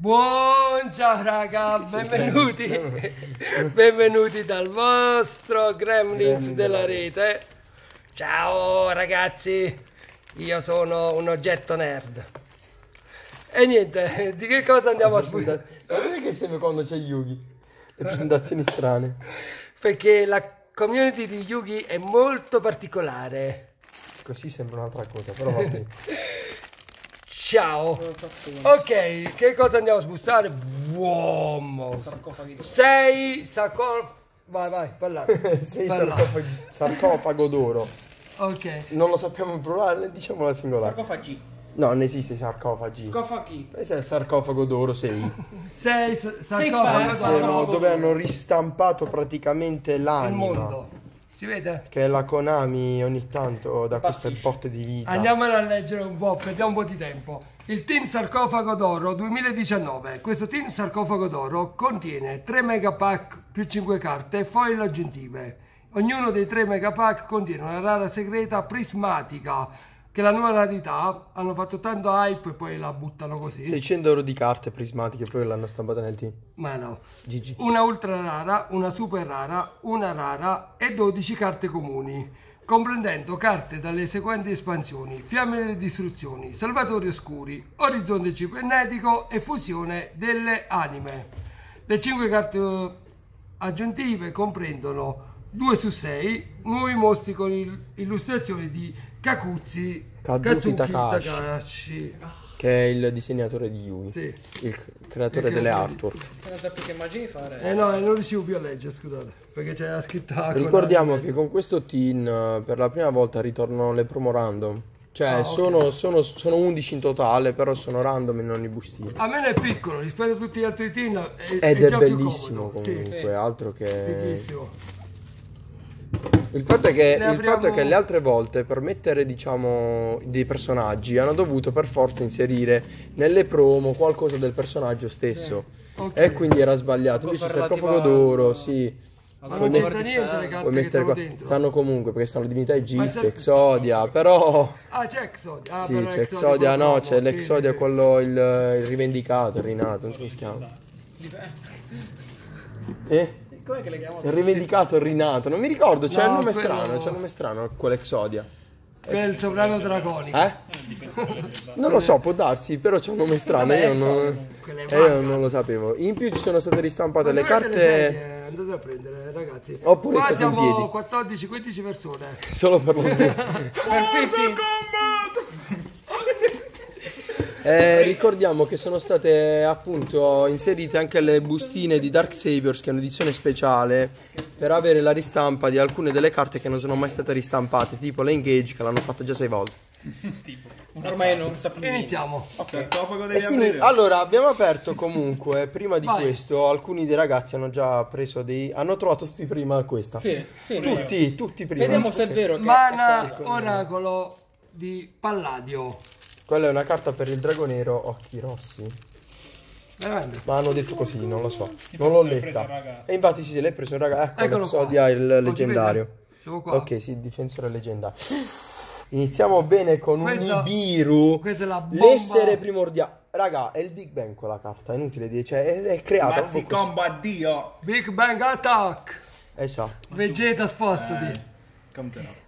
Buon ciao raga, benvenuti, benvenuti dal vostro Gremlins della rete. Ciao ragazzi, io sono un oggetto nerd. E niente, di che cosa andiamo a? Guarda che sembra quando c'è Yugi. Le presentazioni strane. Perché la community di Yugi è molto particolare. Così sembra un'altra cosa, però va bene. Ciao. Ok, che cosa andiamo a sbussare? Uomo. Sei sarcofago. Vai, vai, parlate. Sei Parlate. sarcofagi- sarcofago d'oro. Ok. Non lo sappiamo in plurale, diciamo la singolare. Sarcofagi. No, non esiste sarcofagi. Scofaghi. Questo è il sarcofago d'oro 6. Sei s- pazzo, sarcofago sarcofago. d'oro dove hanno ristampato praticamente l'anima. mondo. Si vede? Che la Konami ogni tanto dà queste Bastisce. botte di vita. Andiamolo a leggere un po', perdiamo un po' di tempo. Il Team Sarcofago d'Oro 2019. Questo Team Sarcofago d'Oro contiene 3 megapack più 5 carte foil aggiuntive. Ognuno dei 3 megapack contiene una rara segreta prismatica, che la nuova rarità. Hanno fatto tanto hype e poi la buttano così. 600 euro di carte prismatiche, poi l'hanno stampata nel team. Ma no. GG. Una ultra rara, una super rara, una rara e 12 carte comuni, comprendendo carte dalle seguenti espansioni: Fiamme delle distruzioni, Salvatori oscuri, Orizzonte cibernetico e Fusione delle anime. Le 5 carte eh, aggiuntive comprendono 2 su 6 nuovi mostri con il- illustrazioni di Kakuzzi Kazuki Takahashi. Takahashi. Che è il disegnatore di Yugi. Sì. Il creatore Il delle artwork. Non so più che immagini fare. Eh no, eh, non riuscivo più a leggere, scusate, perché c'era la scritta Ricordiamo che con questo team eh, per la prima volta ritornano le promo random. Cioè Ah, ok. sono, sono- sono 11 in totale, però sono random in ogni bustina. A me è piccolo rispetto a tutti gli altri team è, Ed è è già più bellissimo comodo. Sì, comunque, altro che... fighissimo. Il fatto, è che, il apriamo- fatto è che le altre volte per mettere diciamo dei personaggi hanno dovuto per forza inserire nelle promo qualcosa del personaggio stesso. Ok. E quindi era sbagliato. Invece il sarcofago relativa d'oro, sì. Ma Allora, non c'entra niente le carte mettere stanno qua- dentro. stanno comunque perché stanno divinità egizie, certo. Exodia, però Ah, c'è Exodia. Ah, sì, però c'è Exodia Exodia, no, c'è sì, l'Exodia sì. quello il, il rivendicato, il rinato, non so come si chiama. Eh? Com'è che le chiamano? Il rivendicato, il rinato, non mi ricordo, c'è No, il nome quello- strano, c'è il nome strano, quell'Exodia. Quello è il sovrano draconico. Eh? Non lo so, può darsi, però c'è un nome strano, Vabbè, io non, Quelle eh, io vacche. non lo sapevo. In più ci sono state ristampate le carte serie, andate a prendere, ragazzi. Oppure Qua state in siamo piedi. 14-15 persone. solo per lo sviluppo. Perfetti. Eh, ricordiamo che sono state appunto inserite anche le bustine di Dark Saviors che è un'edizione speciale per avere la ristampa di alcune delle carte che non sono mai state ristampate, tipo le Engage che l'hanno fatta già sei volte. Ormai non sta più. Iniziamo. Sarcofago Eh sì, allora abbiamo aperto comunque, prima di Vai. questo alcuni dei ragazzi hanno già preso dei... hanno trovato tutti prima questa. Sì, sì. Tutti, tutti prima. Vediamo se è vero che Mana oracolo di Palladio. Quella è una carta per il drago nero, occhi rossi. Veramente. Ma hanno detto così, non lo so. Non l'ho letta. E infatti sì, se l'hai preso un raga. Ecco, Eccolo l'Exodia qua. il leggendario. Siamo qua. Ok, sì, difensore leggendario. Iniziamo bene con Questa- un Nibiru. questa è la bomba. L'essere primordiale. Raga, è il Big Bang quella carta, è inutile dire, cioè è, è creata Mazzi combo addio. Big Bang Attack. Esatto. Vegeta spostati. No.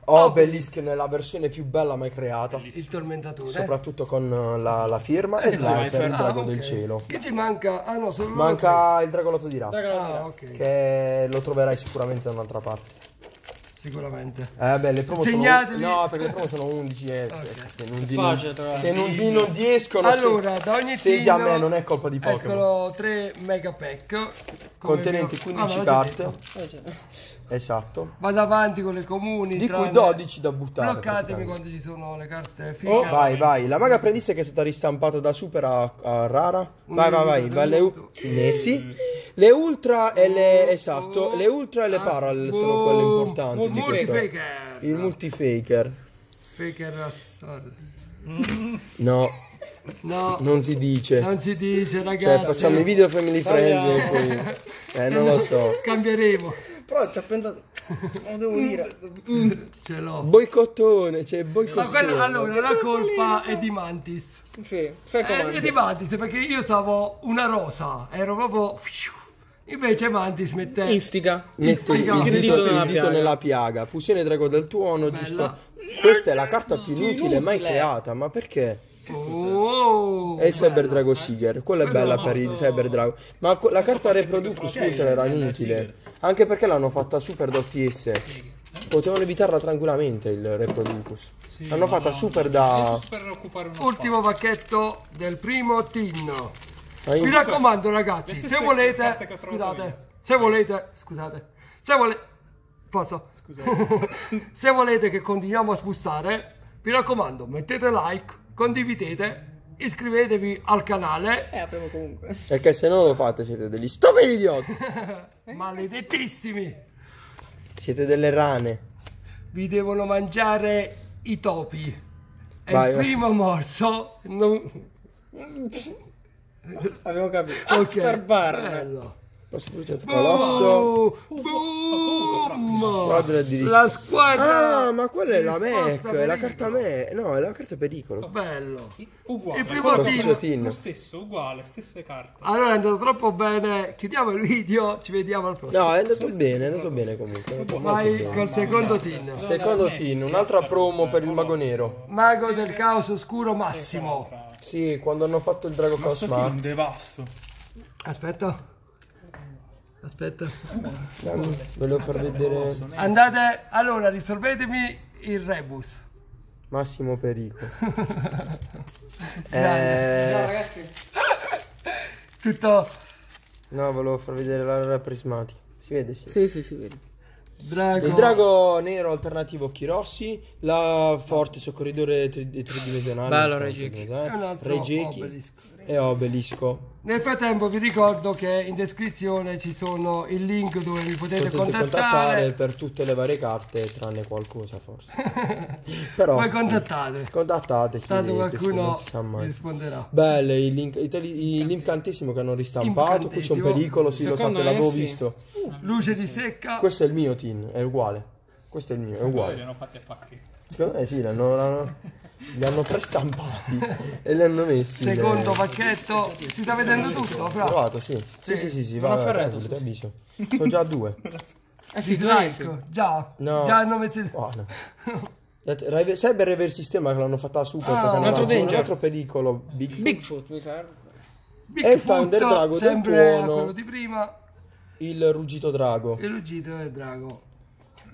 Obelisk nella versione più bella mai creata. Il tormentatore. Soprattutto con eh, la, la firma e Slifer, il Ah, drago ok. del cielo. Che ci manca? Ah no, solo Manca il dragolotto di Ra. Ah, ok. Che lo troverai sicuramente da un'altra parte. Sicuramente. Eh beh, le promo Segnatevi. sono No, perché le promo sono 11 e se, se non di Facile trovare. se non di non di escono Allora, se, da ogni se team a me non è colpa di Pokémon. Escono 3 mega pack Contenenti vi ho- 15 Ah, carte. Esatto. Vado avanti con le comuni. Di cui tranne- 12 da buttare. Bloccatemi quando ci sono le carte Oh, fighe. vai, vai. La maga apprendista che è stata ristampata da super a, a rara. Vai, vai, vai. vai le sì. Le ultra e le. Esatto. Le ultra e le parallel sono quelle importanti. questo. Multifaker. Il multifaker. Faker assurdo. No, No, non si dice. non si dice Cioè, ragazzi. facciamo i video family friendly poi. Eh, non lo so. Cambieremo. Però ci ha pensato. Lo devo dire. Ce l'ho. Boicottone, c'è Ma boicottone. quella, allora, la colpa è di Mantis. Sì, fai È, comando. è di Mantis perché io stavo una rosa, ero proprio... Invece Mantis mette... Istiga. Mette il, Istiga. il Il dito, nella il dito piaga. nella piaga. Fusione drago del tuono, Bella. giusto? Questa è la carta più inutile mai Inutile. creata, ma perché? Oh, È il Cyber Drago Seeger, quella è bella per il Cyber Drago. Ma la carta Reproducus Ultra era inutile. Anche perché l'hanno fatta super da OTS. Potevano evitarla tranquillamente il Reproducus. L'hanno fatta super da. Ultimo pacchetto del primo tin. In- Mi raccomando ragazzi, se volete... Scusate, se volete... Scusate. Se volete... Posso? se volete che continuiamo a sbussare, vi raccomando, mettete like, condividete, iscrivetevi al canale. Eh, apriamo comunque. Perché se non lo fate siete degli stupidi idioti. Maledettissimi! Siete delle rane. Vi devono mangiare i topi. E Vai, il vai. primo morso non... Abbiamo capito. Ok, After burn. bello. Posso progetto colosso. Boom! Boom! Squadra di La squadra! Ah, ma quella è la Mac, è la carta me. No, è la carta pericolo. Bello. Uguale. Il primo team. Lo stesso, uguale, stesse carte. Allora è andato troppo bene. Chiudiamo il video. Ci vediamo al prossimo. No, è andato bene, è andato bene comunque. Vai col secondo team. Secondo team, un'altra promo per il mago nero. Mago del caos oscuro Massimo. Sì, quando hanno fatto il Drago è un Max. devasto. Aspetta. Aspetta. Dammi, Volevo far vedere Andate. Allora, risolvetemi il rebus. Massimo Perico. Ciao Eh, ragazzi. Tutto no, volevo far vedere la prismatica. Si vede, sì. Sì, sì, si vede. drago. Il drago nero alternativo Occhi Rossi, la forte soccorridore tri- tridimensionale. Bello, come si E obelisco. Nel frattempo vi ricordo che in descrizione ci sono il link dove vi potete, Potete contattare. contattare per tutte le varie carte, tranne qualcosa forse. Però Poi sì. contattate. Contattateci. Tanto qualcuno non si sa vi mai. risponderà. Belle, il link, i teli- il l'incantesimo che hanno ristampato, qui c'è un pericolo, sì, lo Secondo so che me l'avevo sì. visto. Luce di secca. Questo è il mio team, è uguale. Questo è il mio, è Poi li uguale. hanno fatti a pacchetti. Secondo me sì, l'hanno- li hanno prestampati e li hanno messi. le- Secondo pacchetto. Si sta vedendo tutto, Ho fra. provato, sì. Sì, sì, sì, sì, va, Non va, afferrato, tranquillo, ti avviso. Sono già a due. Eh sì. Dislike. Già. No. Già hanno messo. Oh, no. Cyber Rever Sistema che l'hanno fatta a super Ah, perché un altro un altro pericolo. Big Bigfoot, mi sa. Bigfoot, Thunder Drago del sempre a tuono. quello di prima. il ruggito drago. Il ruggito del drago.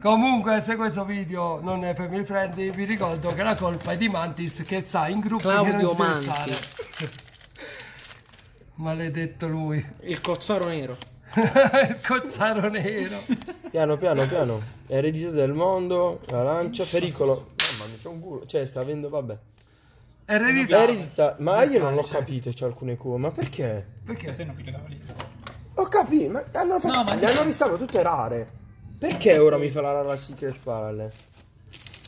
Comunque, se questo video non è family friendly, vi ricordo che la colpa è di Mantis che sta in gruppo che non Claudio si deve Manti. stare. Maledetto lui. Il cozzaro nero. Il cozzaro nero. Piano piano piano. Eredità del mondo, la lancia, pericolo. Mamma mia, c'è un culo. Cioè, sta avendo, vabbè. Eredità. Eredità, ma io non l'ho capito, c'è alcune cose. Ma perché? Perché? Queste non più le cavaliere. Ho capito, ma hanno fatto. No, ma- Le hanno ristato tutte rare. Perché ora mi fa la rara Secret Parallel?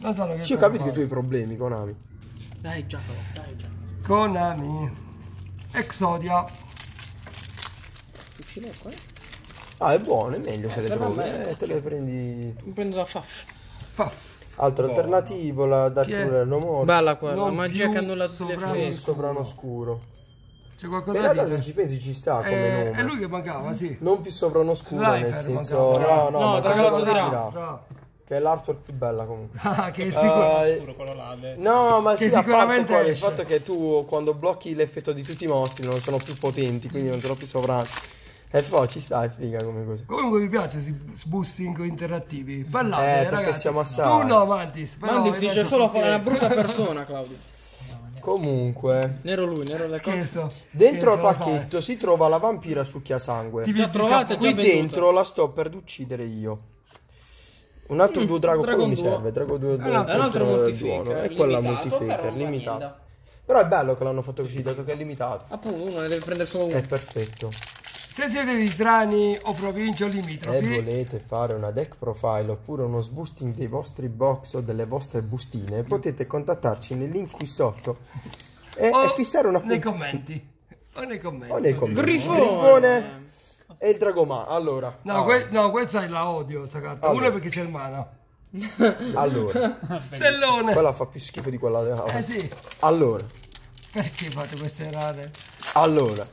Non so che Sì, ho capito i tuoi problemi, Konami. Dai Giacomo, dai Giacomo. Konami. Exodia. Difficile qua. Ah, è buono, è meglio se le a trovi. me. Eh, te le prendi. Mi prendo da Faf. Fa. Altro alternativo, la Dark Chi è? Ruler No More. Bella quella, Non magia più che annulla tutti gli sovrano Il sovrano scuro. C'è In qualcosa da realtà se dire? ci pensi ci sta come Eh, nome. è lui che mancava, sì. Non più sovrano scuro, Slifer nel senso. mancava. No, no, No, Dragalotto quello di Ra. Bravo. Che è l'artwork più bella comunque. Ah, che sicuro. Scuro quello là. adesso. No, ma Che sì, sicuramente quello, il fatto che tu quando blocchi l'effetto di tutti i mostri non sono più potenti, quindi non sono più sovrani. E poi ci sta, è figa come cosa. Comunque mi piace questi boosting interattivi. Ballate, Eh, perché ragazzi. siamo assai. Tu no, Mantis. Mantis dice solo fare una brutta persona, Claudio. Comunque, Nero lui, nero le cose. Scherzo. dentro al Scherzo, pacchetto si trova la vampira succhiasangue. Ti Già vedi trovate, già Qui venduta. dentro la sto per uccidere io. Un altro duo drago, quello Dragon mi Duo. serve. Drago 2 un altro- È un altro multifaker. È quella limitato, multifaker, però va limitata. niente. Però è bello che l'hanno fatto così, dato che è limitato. Appunto, uno ne deve prendere solo uno. È perfetto. Se siete di Trani o province o E limitrofi, volete fare una deck profile oppure uno sboosting dei vostri box o delle vostre bustine, potete contattarci nel link qui sotto e, o e fissare una nei commenti. O nei commenti. O nei commenti. Grifone. Grifone. E il Dragomana. Allora. No, ah, que- no, questa è la odio, questa carta. Allora. Una perché c'è il mana. allora. Stellone. Quella fa più schifo di quella. Eh sì. Allora. Perché fate queste rare? Allora.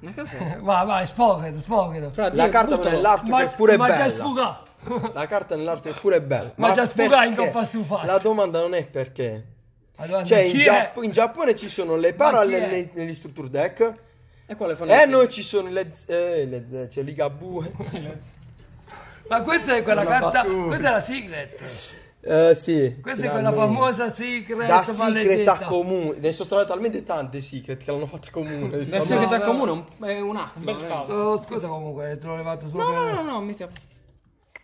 Ma cos'è? Vai, vai, sfogate, sfogate. Fra, La carta Ma, che è pure ma già bella. sfuga. La carta nell'arte è pure bella. Ma già sfuga in coppa su faccia. La domanda non è perché. Allora, Cioè, in, è? Giappo- in Giappone ci sono le Ma nei- negli structure deck. E quale fanno? E il- noi ci sono le, z- eh, le z- c'è Ligabue. Ma questa è quella Una carta. battuta. Questa è la secret. Eh sì. Questa è quella famosa secret. Da secret maledetta. a comune. Ne sono trovate talmente tante secret che l'hanno fatta comune. La diciamo. segreta no. comune è un, un attimo. bel eh. Oh, scusa comunque, te l'ho levato solo No, per... no, no, no, mica.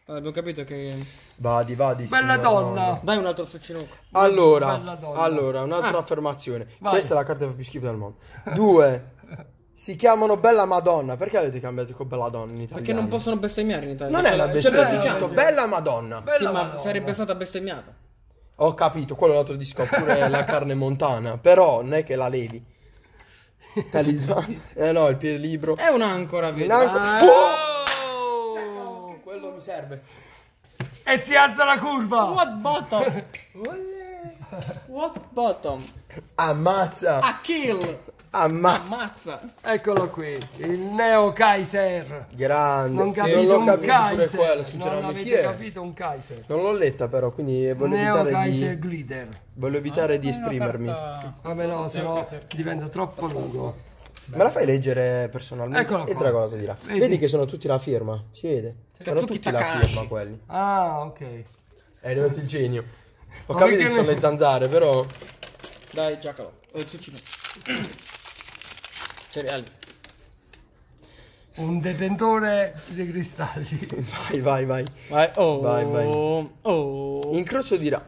Allora, abbiamo capito che. Vadi, vadi. Bella donna. nonna. Dai un altro succinucco. Allora, donna. allora, un'altra Ah. affermazione. Vai. Questa è la carta più schifo del mondo. Due. Si chiamano Bella Madonna. Perché avete cambiato con Bella Donna in italiano? Perché non possono bestemmiare in Italia. Non è una la- bestemmia, c'è ho la detto. Bella Madonna. Bella Sì, ma Madonna. sarebbe stata bestemmiata. Ho capito, quello è l'altro discorso, pure la carne montana, però non è che la levi. Talismano. Eh no, il piede libro. È un'ancora, vedi? Neanche- Ah, Oh! Quello mi serve. E si alza la curva. What bottom? What bottom? Ammazza. A kill! Ammazza. Ammazza! Eccolo qui, il Neo Kaiser. Grande. Non non capito l'ho un capito pure Kaiser. quello, non sinceramente. È? capito un Kaiser. Non l'ho letta però, quindi voglio Neo evitare Kaiser di, Glider. voglio evitare di È una esprimermi. carta- Vabbè no, se no Kaiser. diventa troppo lungo. Me la fai leggere personalmente? Eccolo qua. drago ti dirà. Vedi? Vedi? che sono tutti la firma, si vede? Sono Katsuki tutti la firma quelli. Ah, ok. È arrivato il genio. Ho Ma capito che sono ne- le zanzare, però. Dai, giacalo. Eh, zucchino. Cereali. Un detentore di cristalli. Vai, vai, vai. Vai, oh. Vai, vai. Oh. Incrocio dirà.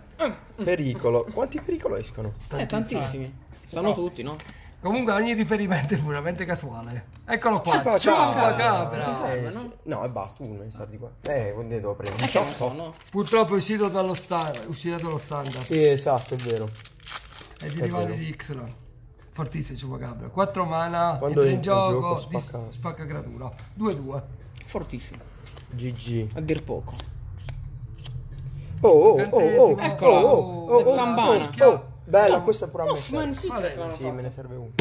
Pericolo. Quanti pericolo escono? Eh, tantissimi. Sanno tutti, no? Comunque ogni riferimento è puramente casuale. Eccolo qua. Ciao, Ciao, ciao. cabra. Eh, sì. No, e basta, uno ne sa di qua. Eh, quindi devo prendere. È non so, no? Purtroppo è uscito dallo standard. È uscito dallo standard. Sì, esatto, è vero. È derivato di Xlon. Fortissimo Chupacabra. 4 mana. Quando entra in in gioco. gioco, spacca- spacca creatura. 2-2. Fortissimo. GG. A dir poco. Oh, oh, oh, oh, oh, Eccola. oh, oh, oh, Zambana. oh, oh. Bella, questa pure a me serve. sì che Sì, me ne serve uno.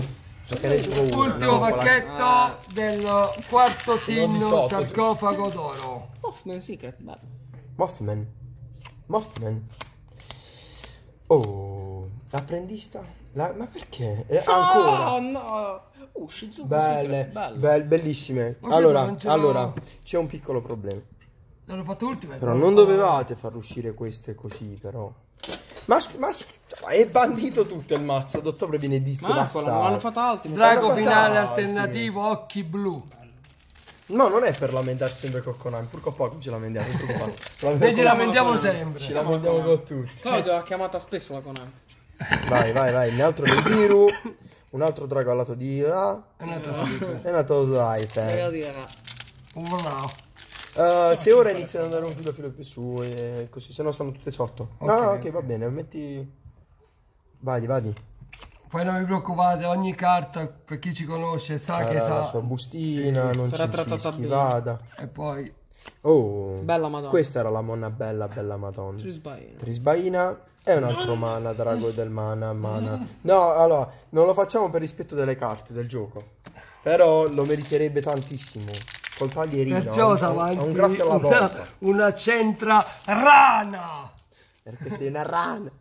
Ultimo no, con la- pacchetto del quarto Sono tin 18. sarcofago d'oro. Hoffman Secret, bello. Mothman. Mothman. Oh, apprendista? La- ma perché? Eh, ancora? Oh no! Uh, Shizuku Belle, Secret, bello. bel- bellissime. Ma Allora, non ce l'ho. allora, c'è un piccolo problema. L'hanno fatto ultime. Però non dovevate far uscire queste così, però. Ma, scu- ma scu- è bandito tutto il mazzo. Ad ottobre viene Ma distevastato. ecco, non l'hanno fatta altri. Drago Guarda finale tanti. alternativo occhi blu. No, non è per lamentarsi sempre con Konami. Pur con poco ci lamentiamo. preoccupare. Noi ci lamentiamo sempre. Ci lamentiamo con tutti. Claudio l'ha chiamata spesso la Konami. Vai, vai, vai. Un altro Nibiru. Un altro drago al lato di A. È un'altra sfida. E un altro raga. Wow. Uh, se ora iniziano ad andare un filo filo più su e così, se no stanno tutte sotto. No, Ok. no, ok, va bene, metti. Vadi, vadi. Poi non vi preoccupate, ogni carta, per chi ci conosce, sa che Era la sa. sua bustina, non Sarà ci bene. schivada. E poi Oh, Bella madonna. questa era la monna bella, bella madonna. Trisbaino. Trisbaina è un altro mana, drago del mana, mana. No, allora, non lo facciamo per rispetto delle carte del gioco. Però lo meriterebbe tantissimo. Col taglierino. perciò un- davanti un graffio alla una, una centra rana. Perché sei una rana.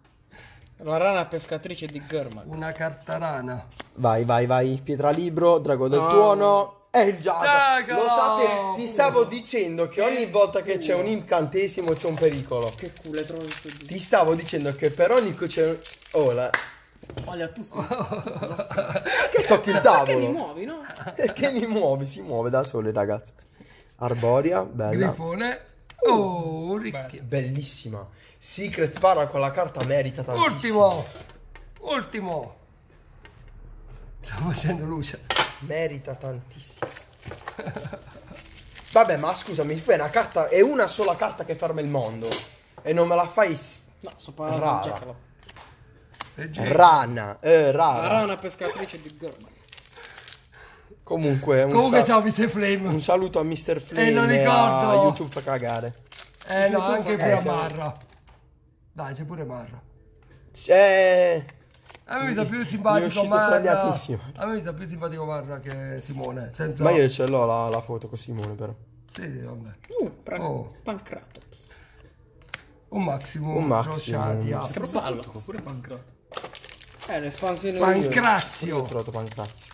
La rana pescatrice di Gurmag. Una carta rana. Vai, vai, vai. Pietralibro, drago del No. tuono. È il Giacomo. Giacomo! Lo sapevo. Ti stavo dicendo che ogni volta che c'è un incantesimo c'è un pericolo. Che culo è di. Ti stavo dicendo che per ogni c'è un... Oh, la... Olha, tu sei. Che tocchi il Che mi tavolo? muovi, no? che mi muovi, si muove da sole, ragazzi. Arboria, bella. Grifone. Oh, un ricchi. Bellissima. Secret para con la carta merita tantissimo. Ultimo. Ultimo. Sto facendo luce. Merita tantissimo. Vabbè, ma scusami, fai una carta, è una sola carta che ferma il mondo. E non me la fai No, sto parlando Rara. di rana, eh, La rara. rana pescatrice di Gurmag. Comunque, un, Comunque ciao Mr. Flame. un saluto a Mr. Flame Eh, non e ricordo. a YouTube fa cagare. Eh no, anche qui a Eh, siamo- Marra. Dai, c'è pure Marra. Eh, A me mi sta più simpatico Marra. A me mi sta più simpatico Marra che Simone. Senza... ma io ce l'ho la, la foto con Simone però. Sì, sì, vabbè. Uh, pra- Oh. Pancrato. Un maximum. Un maximum. Straballo. Pure Pancrato. Eh, l'espansione Pancrazio. Io ho trovato Pancrazio.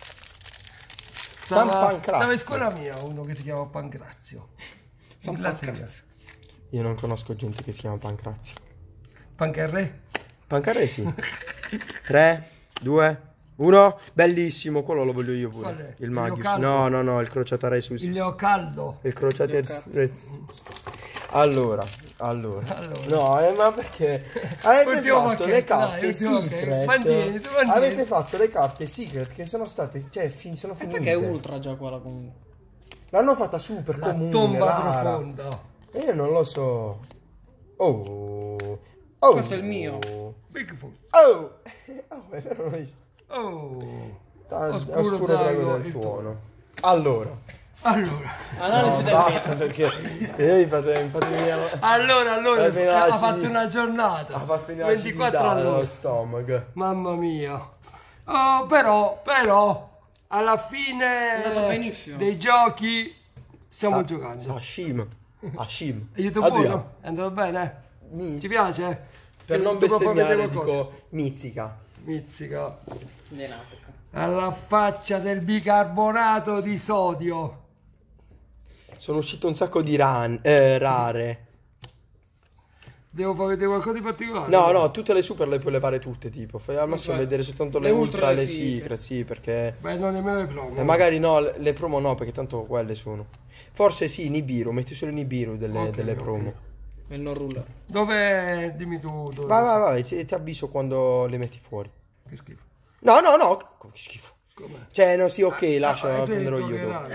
Stava- San Pancrazio. Stava in scuola mia uno che si chiama Pancrazio. San Pancrazio. Io non conosco gente che si chiama Pancrazio. Pancarre? Pancarre sì. 3, 2, 1. Bellissimo, quello lo voglio io pure. Qual è? Il Il Magius. No, no, no, il crociata Resus. Il Leocaldo. Il crociata Resus. Allora, allora. Allora. No, eh, ma perché avete Ultimo fatto le dai, carte ultimo secret? Mantieni, mantieni. Avete fatto le carte secret che sono state, cioè, fin- sono finite. perché è ultra già quella comunque? L'hanno fatta super La comune, tomba rara. profonda. Io non lo so. Oh. Oh. Questo è il mio. Bigfoot. Oh. Oh, è vero, non è- Oh. Ta- Oscuro Oscuro, drago, drago del tuono. Allora. Allora. Analisi No, del basta perché io mi fate, venire Allora, allora, ha fatto una giornata. ha fatto venire 24 acidità all'ora. stomaco. Mamma mia. Oh, però, però, alla fine È andato benissimo. dei giochi stiamo Sa- giocando. Sashim. Hashim. Io ti Adriano. buono? È andato bene? Mi- Ci piace? Per non bestemmiare dico mizzica. Mizzica. Alla faccia del bicarbonato di sodio. Sono uscite un sacco di ran- eh, rare. Devo far vedere qualcosa di particolare? No, no, tutte le super le puoi levare tutte, tipo. Fai al massimo vedere soltanto le, Le ultra ultra, e le secret. secret, sì, perché... Beh, non nemmeno le promo. E magari no, le, le promo no, perché tanto quelle sono. Forse sì, Nibiru, metti solo Nibiru delle, Ok, delle promo. E non ruller. Dove... Dimmi tu dove... Vai, vai, vai, ti, ti avviso quando le metti fuori. Che schifo. No, no, no, come schifo. Com'è? Cioè, no, sì, ok, lascia, Ah, la hai prenderò io dopo.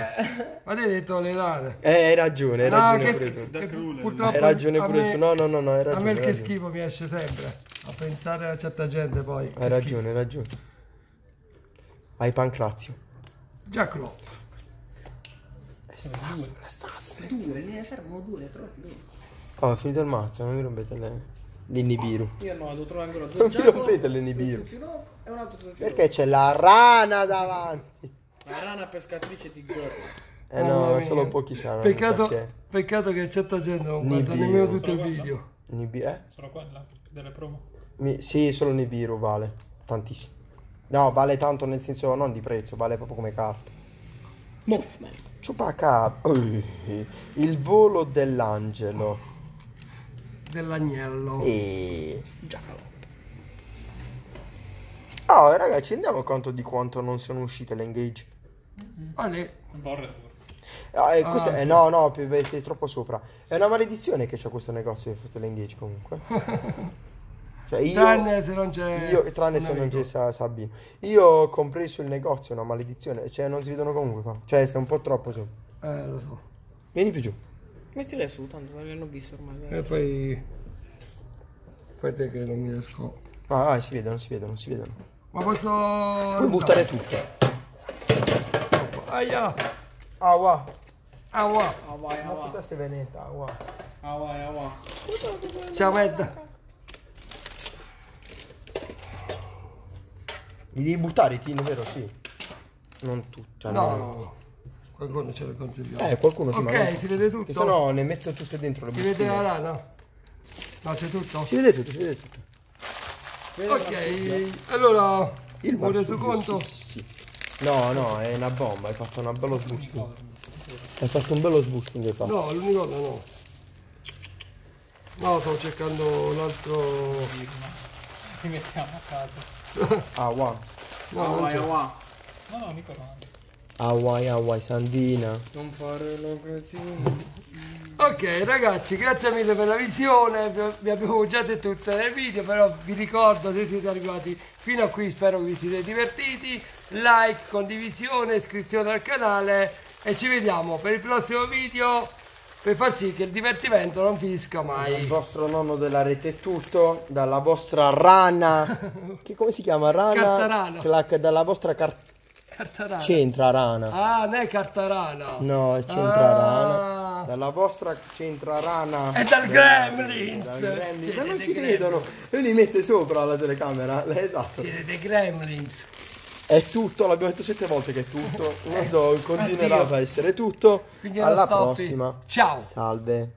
Ma te hai detto le rare. Eh, hai ragione, hai No, ragione che pure schifo. tu. che purtroppo Hai ragione a pure me- tu. No, no, no, no, hai A ragione. me il hai che schifo mi esce sempre. A pensare a certa gente poi. che Hai schifo. ragione, hai ragione. Vai Pancrazio. Già Clo. Due, ne servono due, le trovi due. Oh, è finito il mazzo, non mi rompete le... l'Inibiru. Io no, devo trovare ancora due Non mi rompete le Nibiru. e. Perché c'è la rana davanti? La rana pescatrice di Girl. Eh no, mia. solo pochi sanno. Peccato, perché. peccato che certa gente non guarda Nibiru. nemmeno tutto il Guarda. video. Nibiru, eh? Sono quella delle promo. Mi- Sì, solo Nibiru vale. Tantissimo. No, vale tanto nel senso non di prezzo, vale proprio come carta. Mothman. Chupacabra. Ui, Il volo dell'angelo. Dell'agnello. E... Giacomo. Oh, ragazzi, ci rendiamo conto di quanto non sono uscite le engage? Ale, Un po' retro. Ah, eh, Ah, questa- eh, sì. no, no, siete troppo sopra. È una maledizione che c'è questo negozio di foto engage comunque. Cioè io, tranne se non c'è... io tranne se non c'è Sa- Sabino. Io ho compreso il negozio, è una maledizione. Cioè non si vedono comunque qua. Cioè stai un po' troppo su. Eh, lo so. Vieni più giù. Mettile su, tanto le hanno visto ormai. E poi... Te che non mi riesco... Ah, vai, si vedono, si vedono, si vedono. Ma posso... Puoi buttare tutto. Aia! Ah, wow. Ah, wow. Ah vai, ah Ma questa si veneta, ah. Ah vai, ah vai. Ciao, Ed. Li devi buttare i tin, vero? Sì. Non tutti. No, no. Qualcuno ce lo consigliamo. Eh, qualcuno si Ok, si vede tutto? Se no ne metto tutte dentro le Si vede bustine. la rana? No, c'è tutto? Si vede tutto, si vede tutto. Ok, allora... Il un reso conto? Sì, sì, sì. No, no, è una bomba, hai fatto una bello sboosting. Hai fatto un bello sboosting hai fatto. No, l'unicorno no. No, sto cercando l'altro... Li mettiamo a caso. Ah, wow. No, Ah non vai, vai. No, no, mica no. Hawaii, Hawaii, Sandina. Non fare l'occasione. Ok ragazzi, grazie mille per la visione, vi abbiamo già detto tutte nel video, però vi ricordo se siete arrivati fino a qui, spero vi siete divertiti, like, condivisione, iscrizione al canale e ci vediamo per il prossimo video per far sì che il divertimento non finisca Il mai. vostro nonno della rete è tutto, dalla vostra rana. Che come si chiama? Rana? Carta rana. Clac- dalla vostra carta. Carta rana. Centra rana. Ah, non è carta rana. No, è centra Ah. rana. Dalla vostra centra rana. È dal Gremlins. Dal Gremlins. Ma non si Gremlins. vedono. Lui li mette sopra la telecamera. Esatto. Siete dei Gremlins. È tutto, l'abbiamo detto sette volte che è tutto. Non so, continuerà Addio. a essere tutto. Non Alla stoppi. prossima. Ciao. Salve.